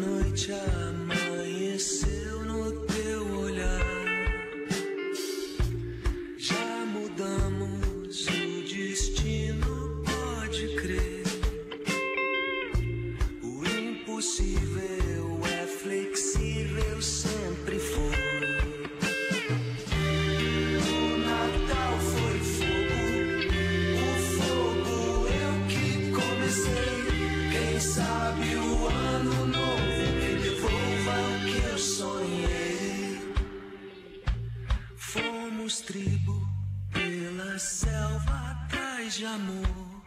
noite amanhecer. Amor.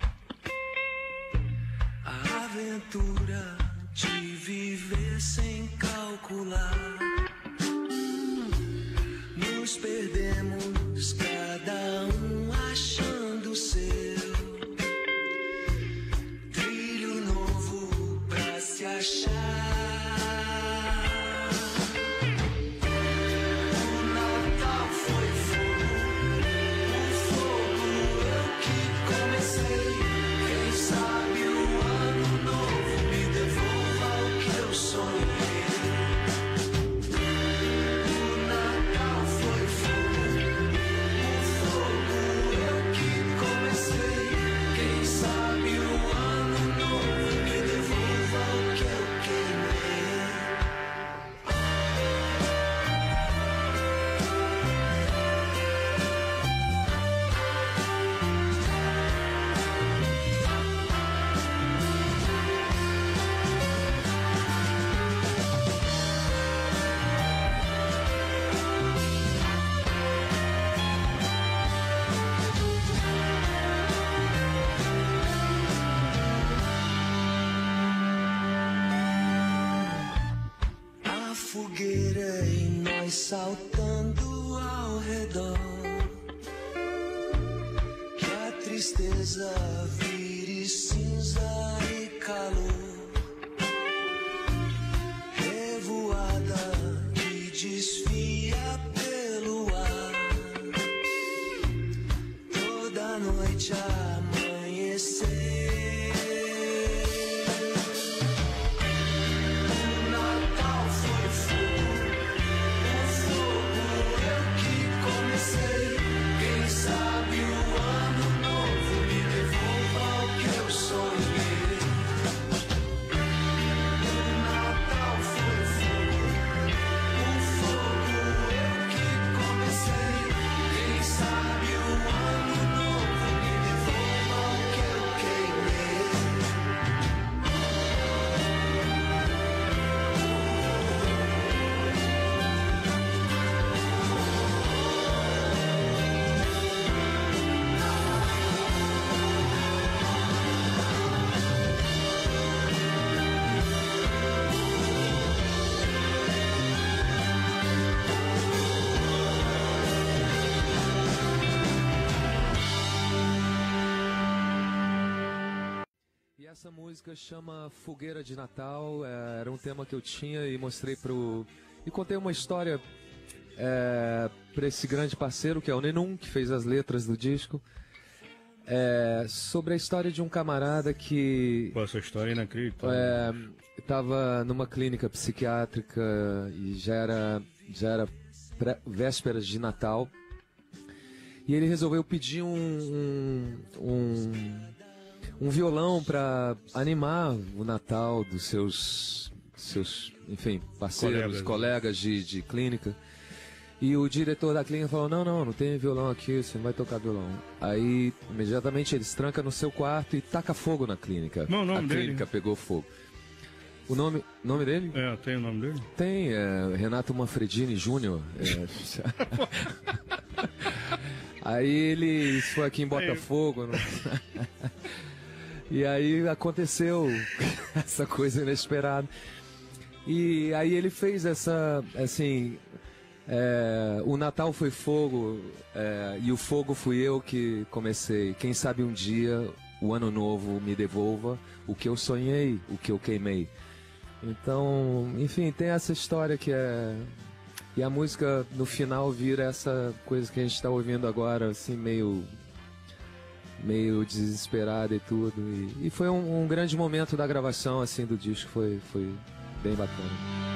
A aventura de viver sem calcular. Nos perdemos, fogueira e nós saltando ao redor. Que a tristeza vire cinza e calor. Revoada que desfia pelo ar. Toda noite amanhecer. Essa música chama Fogueira de Natal. é, era um tema que eu tinha e mostrei pro. E contei uma história é, para esse grande parceiro que é o Nenum, que fez as letras do disco. é, sobre a história de um camarada que Pô, essa história é inacreditável. é, estava numa clínica psiquiátrica e já era, já era pré- vésperas de Natal. E ele resolveu pedir um, um, um, um violão para animar o Natal dos seus, seus enfim, parceiros, Colegas, né? colegas de, de clínica. E o diretor da clínica falou: Não, não, não tem violão aqui, você não vai tocar violão. Aí, imediatamente, ele se tranca no seu quarto e taca fogo na clínica. Não, o nome a dele? clínica pegou fogo. O nome, nome dele? É, tem o nome dele? Tem, é, Renato Manfredini Júnior. é. aí ele foi aqui em Botafogo. no- e aí aconteceu essa coisa inesperada. E aí ele fez essa, assim, é, o Natal foi fogo é, e o fogo fui eu que comecei. Quem sabe um dia o ano novo me devolva o que eu sonhei, o que eu queimei. Então, enfim, tem essa história que é. E a música no final vira essa coisa que a gente está ouvindo agora, assim, meio. Meio desesperada e tudo. E, e foi um, um grande momento da gravação, assim, do disco, foi, foi bem bacana.